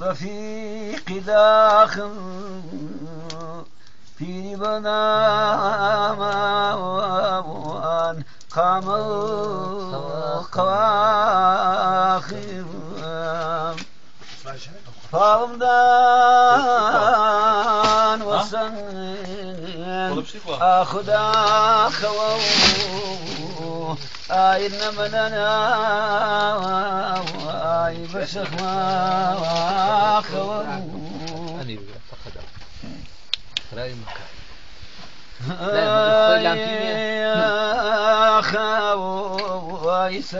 رفيق داخل في بنامان قام القواخر. فالمدان وسن. اخذ اخوه آينا مننا آي بشخ ما أني فقد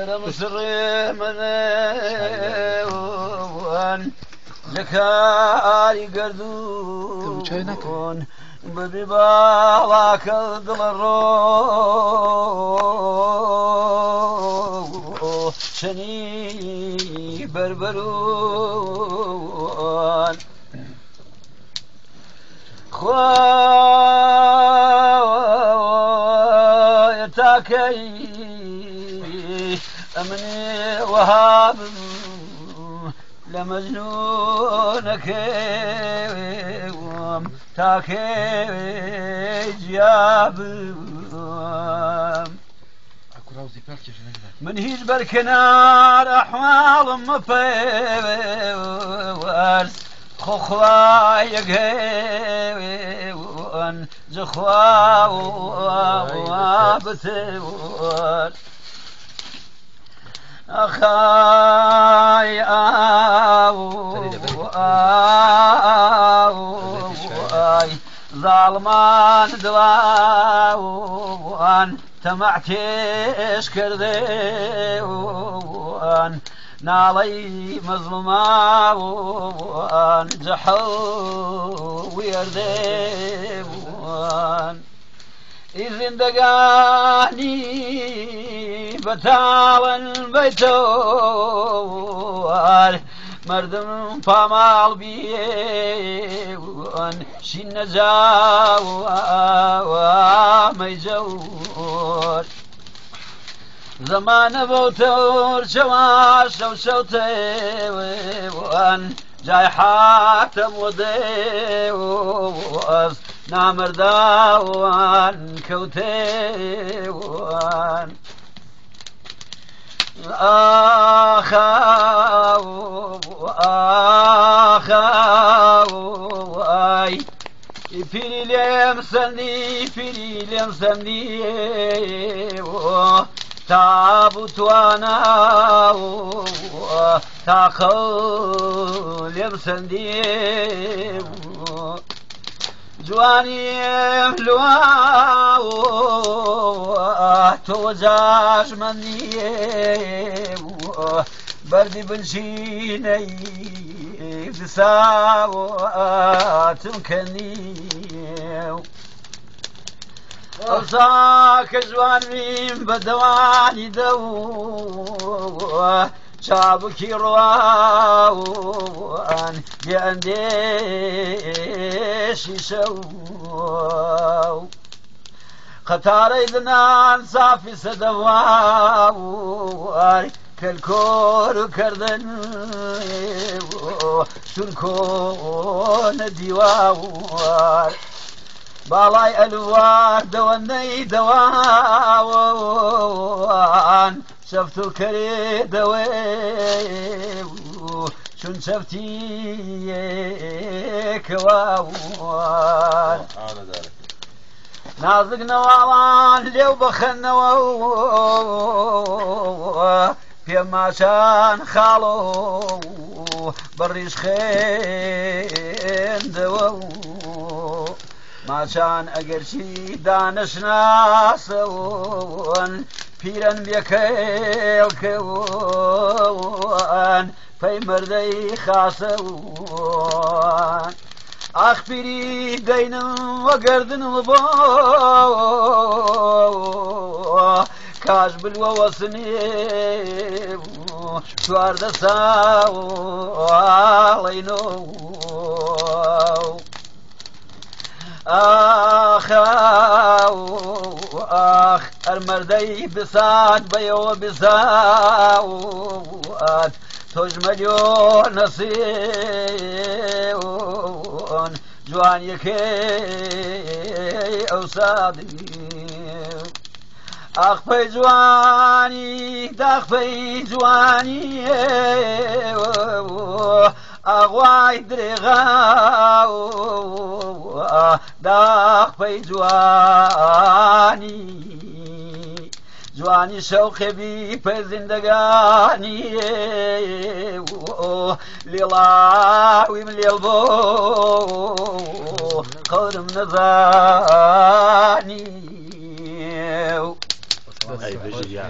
يا مصر من لكاري قردون ببالك الضلرو شني بربرون خواتكي أمني وهاب لمجنونك تاكي جياب. من هيج بالكنار أحوال مفيوال خخوا يقهيوان زخوا وابثيوان أخاي آو آو ظالمان دواوان تمعتيش كرديوان نالي مظلمان جحو ويرديوان إذن دقاني بتاول بيتوال مردم پاماڵ بیێن شین نەزاوەمەیجەور زەمانە بەوتەور جەواش شەو شەوتەوەن جای حاتم وەدەست نامرداوان کەوتێوان ئاخاوە آخاو آخاو آي فيري لم سندي فيري لم سندي تابوت وأنا تاخو لم سندي جوانیم لوا تو جاش منیم بردی بنشینی بساواتم کنیم ئەوساکە جوانیم بە دەوانی دەو چابکی ڕواوان یاندێشی شەو قەتارەی دنان سافی سەدەواری کەلکۆر و کردن سونکۆنە دیواوار باڵای ئەلوار دەوەندەی دەواوان شەفت و کەرێ دەوێ چون شەفتیەکەواوان نازک نەواڵان لێو بەخەنەوە پێماچان خاڵۆ بەڕیش خێندەوە. ماچان ئەگەرچی دانشناسەوەن پیرەن بێکەڵکەوەن پەی مردەی خاسەوەن ئاخپیری دەینم وەگەردن بۆ کاش بلوە وەسنێ چواردە آخ آخ المردي بساد بيو بساد تۆش مەلیۆ نەسیون جوانیەکەی ئەو سادی ئاخپەی جوانی داخپەی جوانی ئاغوای درێغا داخپەی جوانی جوانی شەوقێبی پە زیندەگانی لێڵاویم لێڵ بۆ قەورم نەزانی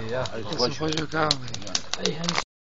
Yeah, yeah. I,